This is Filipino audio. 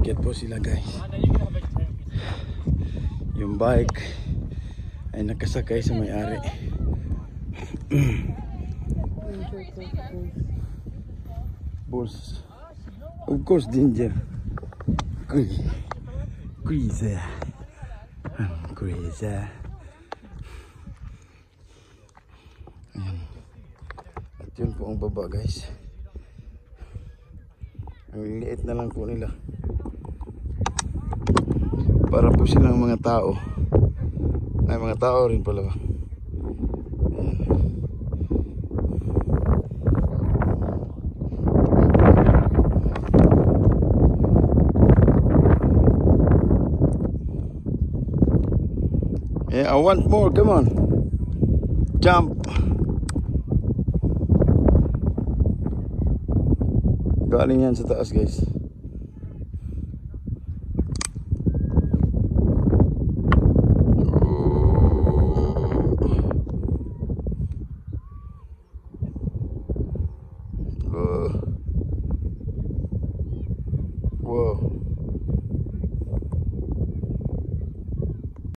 Akyat po sila guys. Yung bike ay nakasakay sa may-ari. Bulls. Of course, ginger. Crazy. Crazy. Crazy. Ayan. At yun po ang baba guys. Ang liit na lang po nila. Para po silang mga tao. Ay, mga tao rin pala ba? Yeah, I want more. Come on. Jump. Galing yan sa taas, guys. world.